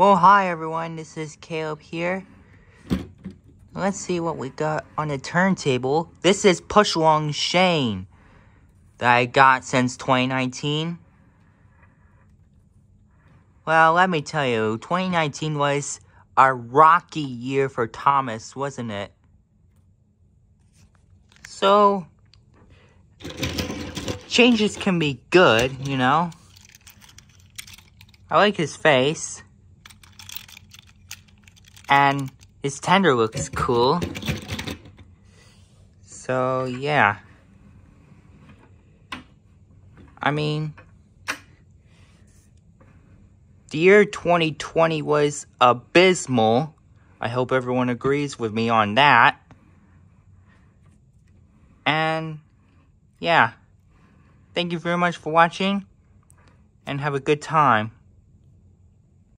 Well, hi everyone, this is Caleb here. Let's see what we got on the turntable. This is Push Along Shane that I got since 2019. Well, let me tell you, 2019 was a rocky year for Thomas, wasn't it? So, changes can be good, you know? I like his face. And his tender looks cool. So, yeah. I mean, the year 2020 was abysmal. I hope everyone agrees with me on that. And, yeah. Thank you very much for watching. And have a good time.